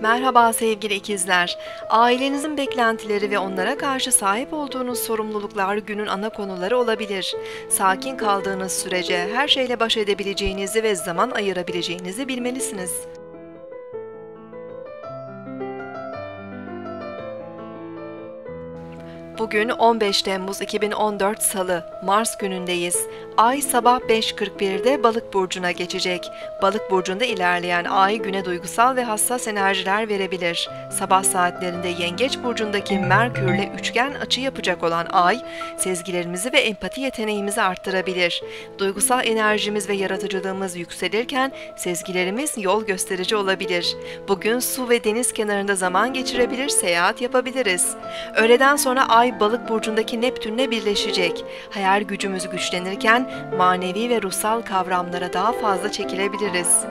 Merhaba sevgili ikizler. Ailenizin beklentileri ve onlara karşı sahip olduğunuz sorumluluklar günün ana konuları olabilir. Sakin kaldığınız sürece her şeyle baş edebileceğinizi ve zaman ayırabileceğinizi bilmelisiniz. Bugün 15 Temmuz 2014 Salı, Mars günündeyiz. Ay sabah 5.41'de Balık burcuna geçecek. Balık burcunda ilerleyen ay güne duygusal ve hassas enerjiler verebilir. Sabah saatlerinde Yengeç burcundaki Merkürle üçgen açı yapacak olan ay, sezgilerimizi ve empati yeteneğimizi arttırabilir. Duygusal enerjimiz ve yaratıcılığımız yükselirken sezgilerimiz yol gösterici olabilir. Bugün su ve deniz kenarında zaman geçirebilir, seyahat yapabiliriz. Öğleden sonra ay balık burcundaki Neptünle birleşecek. Hayal gücümüz güçlenirken manevi ve ruhsal kavramlara daha fazla çekilebiliriz.